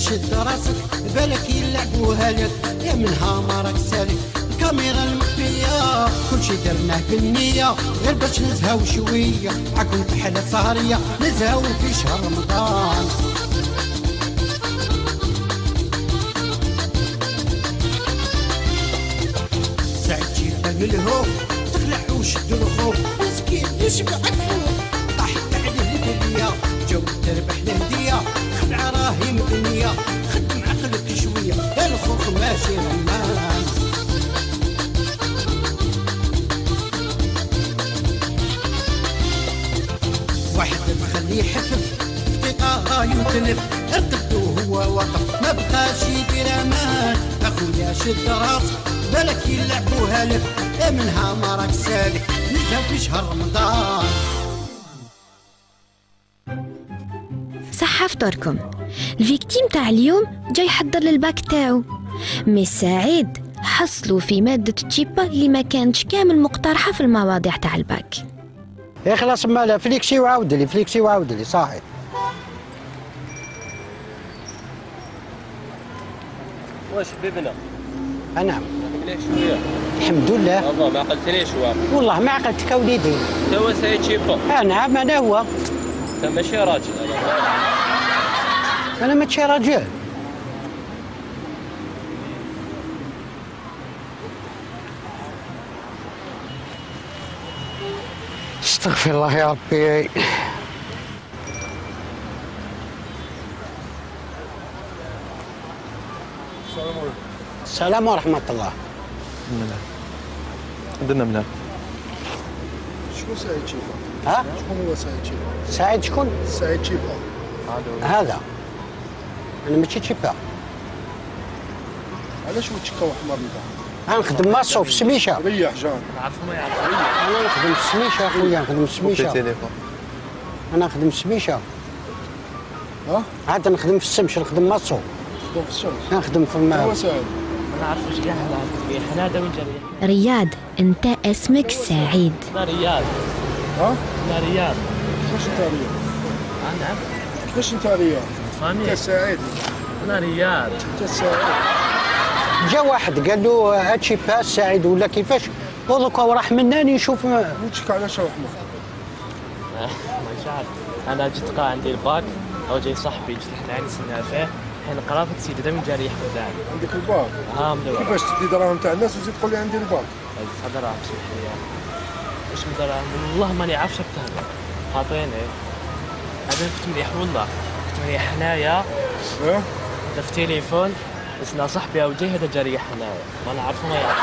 شد راسك بالك يلعبوها لك يا منها ما راك سالك الكاميرا المخفية كل شي درناه بالنية غير باش نزهاو شوية. معاكم بحالة سهرية نزهاو في شهر رمضان. سعد جيبها من الهوب تخلع وشد الخوف. مسكين يشبع فوق طاحت عليه الدنيا. جو تربح الهدية هو وقف ما بقاش يدير أمان. أخويا شد راسك بالك يلعبوها لك إيه منها ما راك سالك؟ نزهو في شهر رمضان. صح فطوركم. ال victime تاع اليوم جاي يحضر للباك تاعو. mais سعيد حصلوا في مادة تشيبا اللي ما كانتش كامل مقترحة في المواضيع تاع الباك. يخلص مالا flexy وعاود لي flexy وعاود لي صاحي. واش بابنا؟ نعم. مليح شوية. الحمد لله. والله ما عقلتنيش هو والله ما عقلتك وليدي توا سايد شيبا نعم أنا هو. أنت ماشي راجل. أنا أنا ماشي راجل. أستغفر الله يا ربي. السلام ورحمة الله. عندنا منها شكون سعيد شيبا؟ ها؟ شكون هو سعيد شيبا؟ سعيد شكون؟ سعيد شيبا هذا. أنا ماشي تشيبا علاش هو تشكا وحمر انت؟ غنخدم ماسو في السميشه ريح جان يعرفو أنا نخدم في السميشه أخويا نخدم في السميشه أنا نخدم في السميشه ها؟ عاد نخدم في السمش نخدم ماسو خدم في الشمس نخدم في هو الم... سعيد ما نعرفوش كاع هذا حنادا وين جا رياض أنت اسمك سعيد. لا رياض. ها؟ لا رياض. كيفاش أنت رياض؟ نعم كيفاش أنت رياض؟ أنت سعيد. أنا رياض. أنت سعيد. جا واحد قال له هاتشي باس سعيد ولا كيفاش؟ ودرك هو راح مناني يشوف وتشكا علاش وحمر؟ مش عارف أنا جيت قا عندي الباك أو جاي صاحبي جيت لحد عندي سنة فيه. حين قرا في السيد من جاري يحكي داري عندك الباك؟ ها مدور كيفاش تدي دراهم تاع الناس وتزيد تقول لي عندي الباك؟ هذا راه بسم الله واش مدرا والله ماني عارف شفت هذا خاطيني هذا كنت مليح والله. كنت مليح هنايا. في تليفون. إسنا صاحبي أو جاي هذا جاري هنايا ما نعرفه ما يعرف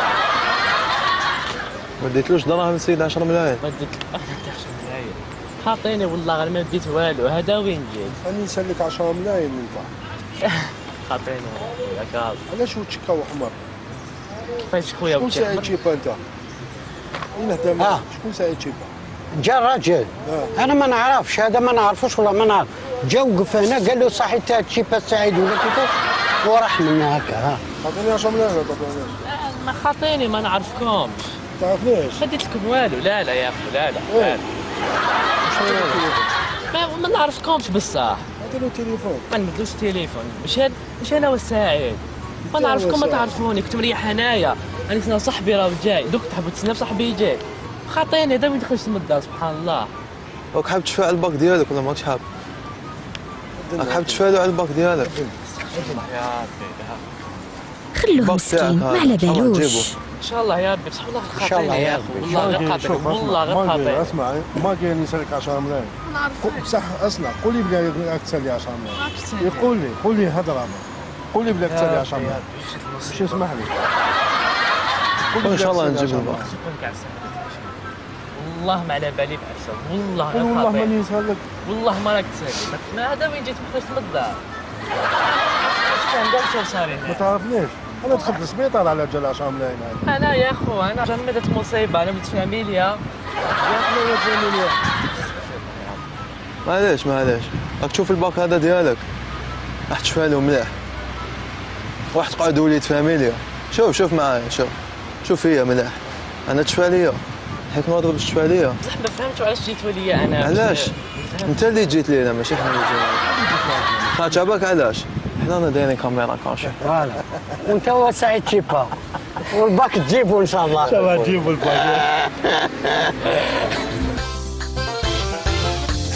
ما ديتلوش دراهم السيد 10 ملايين بدك أنا تحشم معايا خاطيني والله غير ما ديت والو هذا وين جيت راني نسلك 10 ملايين انت خاطيني يا كاظم علاش هو تشكا وحمر؟ كيفاش خويا شكون وجهك؟ سعيد شيبا أنت؟ وين هدا آه. معاك؟ شكون سعيد شيبا؟ جا الراجل آه. أنا ما نعرفش هذا ما نعرفوش ولا ما نعرف جا وقف هنا قال له صحيح انت هاتشي باس سعيد ولا كيفاش وراح من هكا ها. عطيني 10 ملايين ولا تعطينيش؟ ما خاطيني ما نعرفكمش. تعرفنيش؟ ما ديت لكم والو. لا لا يا أخي لا لا, إيه. لا. ما, ما نعرفكمش بصح عطي له تليفون ما نمدلوش تليفون. مش هاد مش أنا والسعيد ما نعرفكم ما. تعرفوني. كنت مريح هنايا. أنا سنا صاحبي راه جاي. دوك تحبوا تسنى صاحبي جاي. خاطيني هذا وين دخلت من الدار سبحان الله. راك حاب تشفى على الباك ديالك ولا ماكش حاب؟ راك حاب تشفى له على الباك ديالك؟ خلوه مسكين ما على إن شاء الله بالوش. إن شاء الله يا ربي بصح والله غير إن شاء الله خاطيني يا. أخي والله غير خاطيني والله غير ما خاطيني اسمع ما كاين يسألك 10 ملايين. بصح اسمع قول لي بلا راك تسالي 10 ملايين. يقول لي قول لي هضره قول لي بلا تسالي 10 ملايين. باش يسمح لي؟ ان شاء الله بلا تسالي نجيب 10 الباك ملايين. شكون كاع السنة والله ما على بالي بعسل والله غير والله خاطيني ماني نسالك والله ما راك تسالي ما- هذا وين جيت مخرجت من الدار. شو صار ما تعرفنيش. أنا دخلت للسبيطار على جال 10 ملايين أنا يا خو أنا جمدت مصيبة أنا ولد فاميليا. يا أخي يا جميل معليش معليش. راك تشوف الباك هذا ديالك. راح تشفى له مليح. راح تقعد وليد فاميليا. شوف شوف معايا شوف. شوف فيا مليح. أنا تشفى ليا حيت ما تضربش تشفى ليا بصح ما فهمتش علاش جيت وليا أنا. علاش؟ أنت اللي جيت لينا ماشي حنا اللي جينا. خاطر علاش؟ حنا أنا دايرين caméra cachée voilà وانت هو سعيد تشيبا والباك تجيبه ان شاء الله شباب جيبوا الباك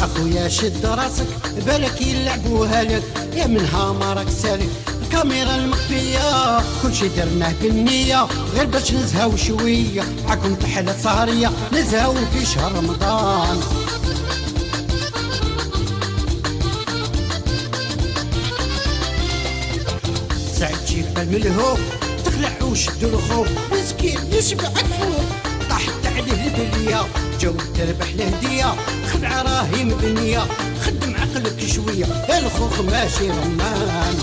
أخويا شد راسك بالك يلعبوها لك يا منها ما راك سالك الكاميرا المخفية كل شي درناه بالنية غير باش نزهاو شوية. معاكم تحلى سهرية نزهاو في شهر رمضان. سعد جيب الملهوف تخلع وشدو الخوف. مسكين يشبع فوق طاحت عليه البلية جو تربح الهدية خدعة راهي مبنية. خدم عقلك شوية. الخوخ ماشي رمان.